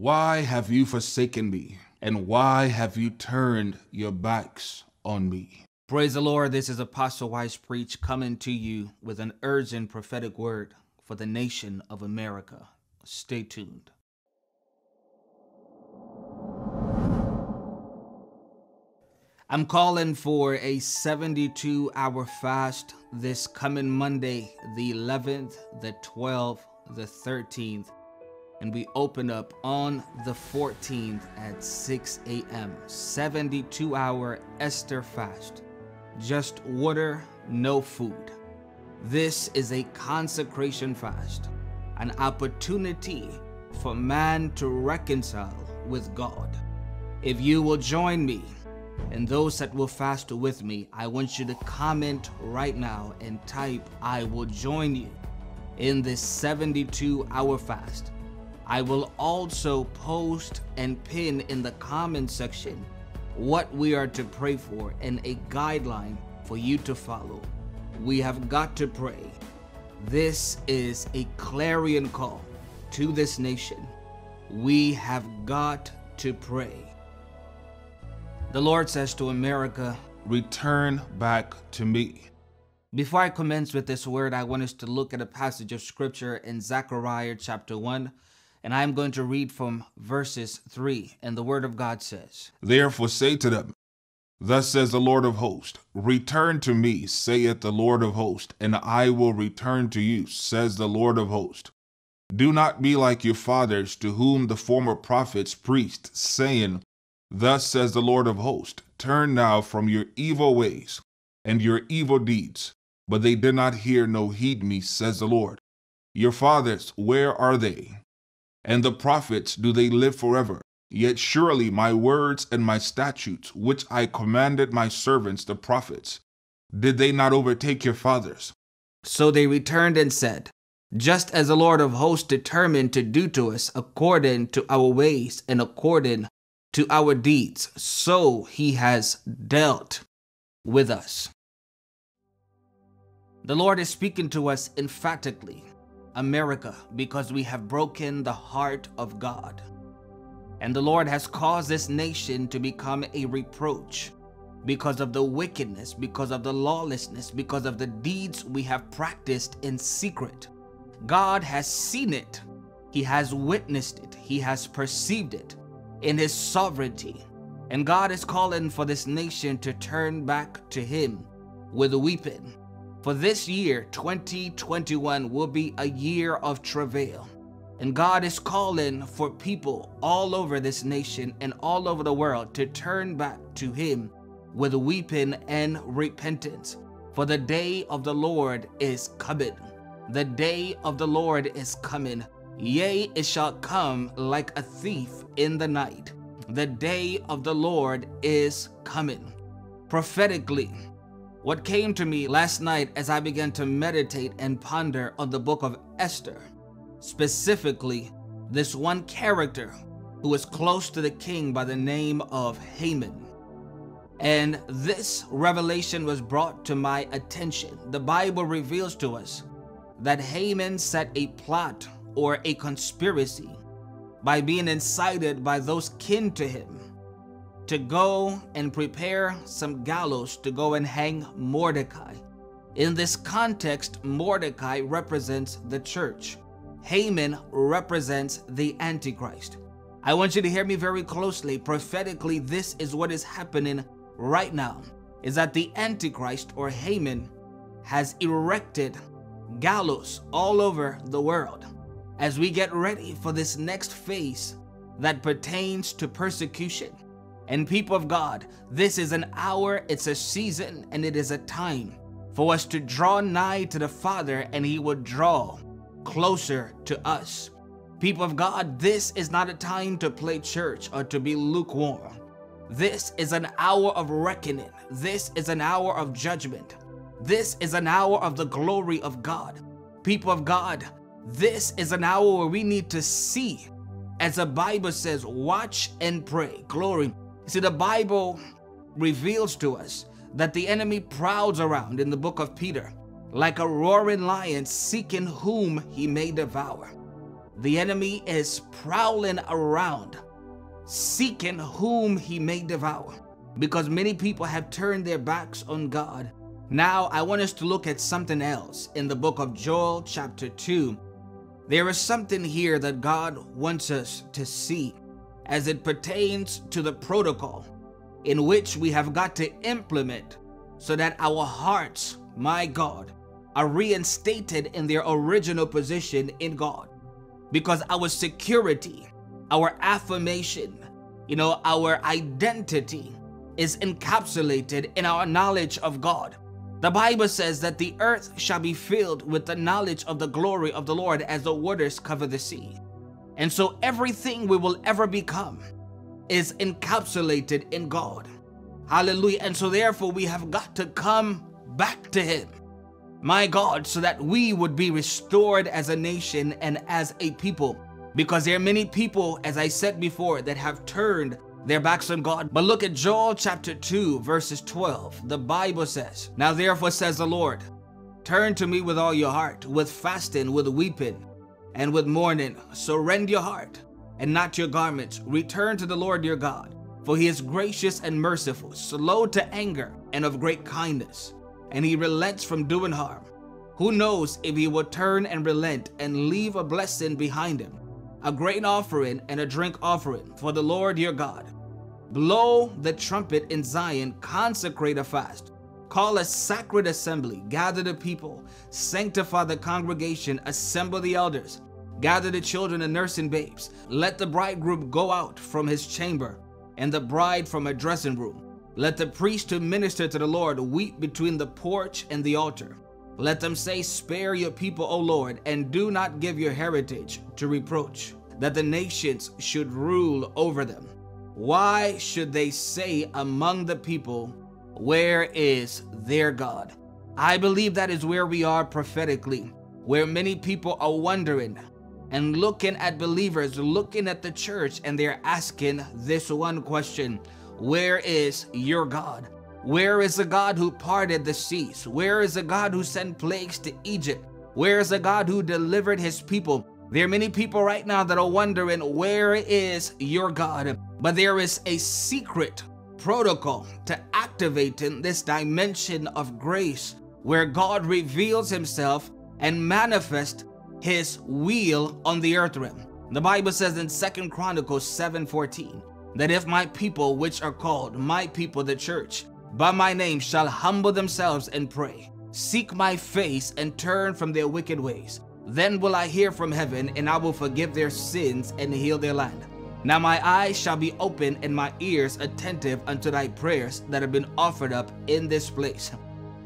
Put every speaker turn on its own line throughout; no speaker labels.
Why have you forsaken me? And why have you turned your backs on me?
Praise the Lord. This is Apostle Wise Preach coming to you with an urgent prophetic word for the nation of America. Stay tuned. I'm calling for a 72 hour fast this coming Monday, the 11th, the 12th, the 13th, and we open up on the 14th at 6 a.m. 72 hour Esther fast. Just water, no food. This is a consecration fast, an opportunity for man to reconcile with God. If you will join me, and those that will fast with me, I want you to comment right now and type, I will join you in this 72 hour fast. I will also post and pin in the comment section what we are to pray for and a guideline for you to follow. We have got to pray. This is a clarion call to this nation. We have got to pray. The Lord says to America,
Return back to me.
Before I commence with this word, I want us to look at a passage of scripture in Zechariah chapter 1, and I am going to read from verses 3. And the word of God says,
Therefore say to them, Thus says the Lord of hosts, Return to me, saith the Lord of hosts, and I will return to you, says the Lord of hosts. Do not be like your fathers, to whom the former prophets preached, saying, Thus says the Lord of hosts Turn now from your evil ways and your evil deeds. But they did not hear nor heed me, says the Lord. Your fathers, where are they? And the prophets, do they live forever? Yet surely my words and my statutes, which I commanded my servants the prophets, did they not overtake your fathers?
So they returned and said, Just as the Lord of hosts determined to do to us according to our ways and according to our deeds, so he has dealt with us. The Lord is speaking to us emphatically, America, because we have broken the heart of God. And the Lord has caused this nation to become a reproach because of the wickedness, because of the lawlessness, because of the deeds we have practiced in secret. God has seen it, He has witnessed it, He has perceived it, in his sovereignty. And God is calling for this nation to turn back to him with weeping. For this year, 2021, will be a year of travail. And God is calling for people all over this nation and all over the world to turn back to Him with weeping and repentance. For the day of the Lord is coming. The day of the Lord is coming Yea, it shall come like a thief in the night. The day of the Lord is coming. Prophetically, what came to me last night as I began to meditate and ponder on the book of Esther, specifically this one character who is close to the king by the name of Haman. And this revelation was brought to my attention. The Bible reveals to us that Haman set a plot or a conspiracy by being incited by those kin to him to go and prepare some gallows to go and hang Mordecai. In this context, Mordecai represents the church. Haman represents the Antichrist. I want you to hear me very closely. Prophetically, this is what is happening right now. Is that the Antichrist or Haman has erected gallows all over the world as we get ready for this next phase that pertains to persecution. And people of God, this is an hour, it's a season, and it is a time for us to draw nigh to the Father and He will draw closer to us. People of God, this is not a time to play church or to be lukewarm. This is an hour of reckoning. This is an hour of judgment. This is an hour of the glory of God. People of God, this is an hour where we need to see, as the Bible says, watch and pray. Glory. See, the Bible reveals to us that the enemy prowls around in the book of Peter like a roaring lion seeking whom he may devour. the enemy is prowling around, seeking whom he may devour. Because many people have turned their backs on God. Now, I want us to look at something else in the book of Joel, chapter 2. There is something here that God wants us to see as it pertains to the protocol in which we have got to implement so that our hearts, my God, are reinstated in their original position in God. Because our security, our affirmation, you know, our identity is encapsulated in our knowledge of God. The Bible says that the earth shall be filled with the knowledge of the glory of the Lord as the waters cover the sea. And so everything we will ever become is encapsulated in God. Hallelujah. And so therefore we have got to come back to Him. My God, so that we would be restored as a nation and as a people. Because there are many people, as I said before, that have turned their backs on God. But look at Joel chapter 2, verses 12. The Bible says, Now therefore says the Lord, Turn to me with all your heart, with fasting, with weeping, and with mourning. surrender your heart and not your garments. Return to the Lord your God, for he is gracious and merciful, slow to anger, and of great kindness, and he relents from doing harm. Who knows if he will turn and relent and leave a blessing behind him, a grain offering and a drink offering for the Lord your God. Blow the trumpet in Zion, consecrate a fast. Call a sacred assembly, gather the people, sanctify the congregation, assemble the elders, gather the children and nursing babes. Let the bridegroom go out from his chamber, and the bride from her dressing room. Let the priest who minister to the Lord weep between the porch and the altar. Let them say, Spare your people, O Lord, and do not give your heritage to reproach, that the nations should rule over them. Why should they say among the people, where is their God? I believe that is where we are prophetically, where many people are wondering and looking at believers, looking at the church, and they're asking this one question Where is your God? Where is the God who parted the seas? Where is the God who sent plagues to Egypt? Where is the God who delivered his people? There are many people right now that are wondering, Where is your God? But there is a secret protocol to activating this dimension of grace where God reveals himself and manifests his will on the earth realm. The Bible says in Second Chronicles 7:14 that if my people which are called my people the church by my name shall humble themselves and pray, seek my face and turn from their wicked ways, then will I hear from heaven and I will forgive their sins and heal their land. Now my eyes shall be open and my ears attentive unto thy prayers that have been offered up in this place.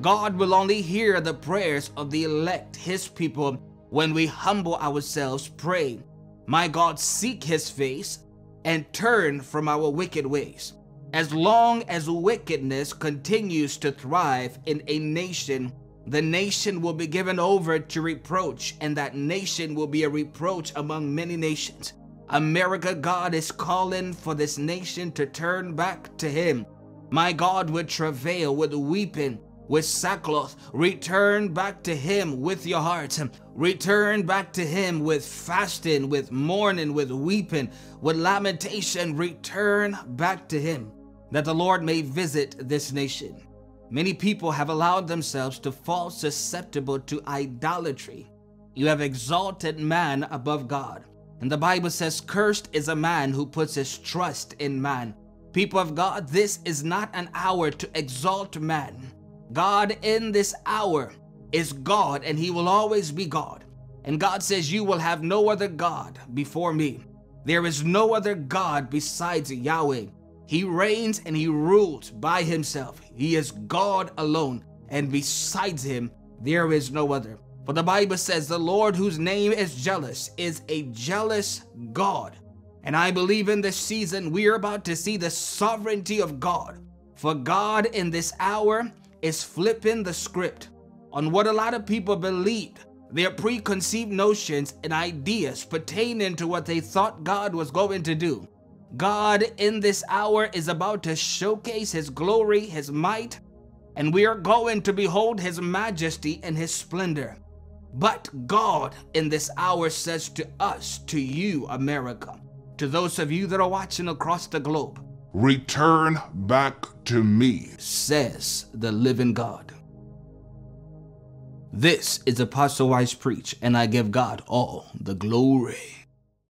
God will only hear the prayers of the elect, his people, when we humble ourselves, pray. My God, seek his face and turn from our wicked ways. As long as wickedness continues to thrive in a nation, the nation will be given over to reproach, and that nation will be a reproach among many nations. America, God is calling for this nation to turn back to Him. My God would travail with weeping, with sackcloth. Return back to Him with your heart. Return back to Him with fasting, with mourning, with weeping, with lamentation. Return back to Him that the Lord may visit this nation. Many people have allowed themselves to fall susceptible to idolatry. You have exalted man above God. And the Bible says, Cursed is a man who puts his trust in man. People of God, this is not an hour to exalt man. God in this hour is God and he will always be God. And God says, You will have no other God before me. There is no other God besides Yahweh. He reigns and he rules by himself. He is God alone, and besides him, there is no other. For the Bible says, The Lord whose name is jealous is a jealous God. And I believe in this season we are about to see the sovereignty of God. For God in this hour is flipping the script on what a lot of people believed, their preconceived notions and ideas pertaining to what they thought God was going to do. God in this hour is about to showcase His glory, His might, and we are going to behold His majesty and His splendor. But God in this hour says to us, to you, America, to those of you that are watching across the globe,
Return back to me.
says the living God. This is Apostle Wise Preach, and I give God all the glory.